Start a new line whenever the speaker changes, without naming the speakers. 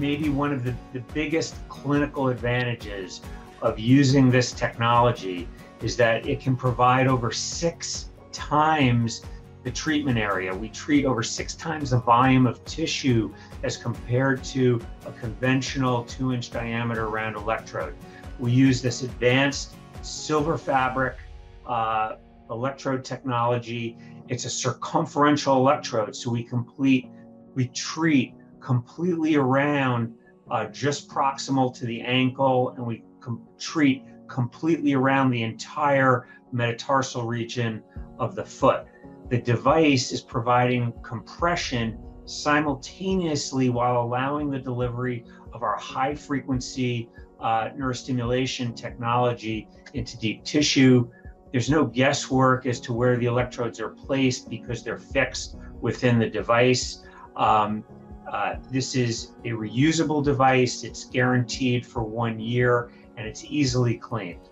maybe one of the, the biggest clinical advantages of using this technology is that it can provide over six times the treatment area. We treat over six times the volume of tissue as compared to a conventional two inch diameter round electrode. We use this advanced silver fabric uh, electrode technology. It's a circumferential electrode, so we complete, we treat completely around uh, just proximal to the ankle, and we com- treat completely around the entire metatarsal region of the foot. The device is providing compression simultaneously while allowing the delivery of our high frequency uh, neurostimulation technology into deep tissue. There's no guesswork as to where the electrodes are placed because they're fixed within the device. Um, uh, this is a reusable device, it's guaranteed for one year, and it's easily cleaned.